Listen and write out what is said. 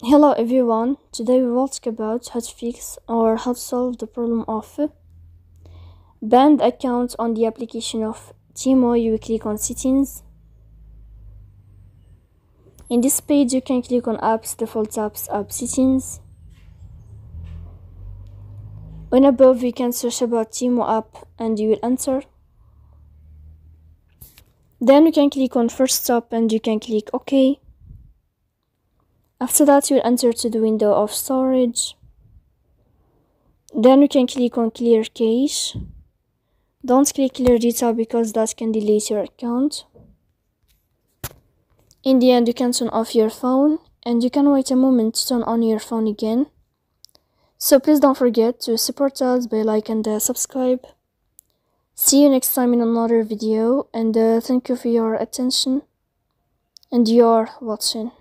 Hello everyone, today we will talk about how to fix or how to solve the problem of banned accounts on the application of Temu. You click on settings. In this page you can click on apps, default apps, app settings. When above you can search about Temu app and you will enter. Then you can click on first stop and you can click OK. After that, you'll enter to the window of storage. Then you can click on clear cache. Don't click clear data because that can delete your account. In the end, you can turn off your phone and you can wait a moment to turn on your phone again. So please don't forget to support us by like and uh, subscribe. See you next time in another video and uh, thank you for your attention and your watching.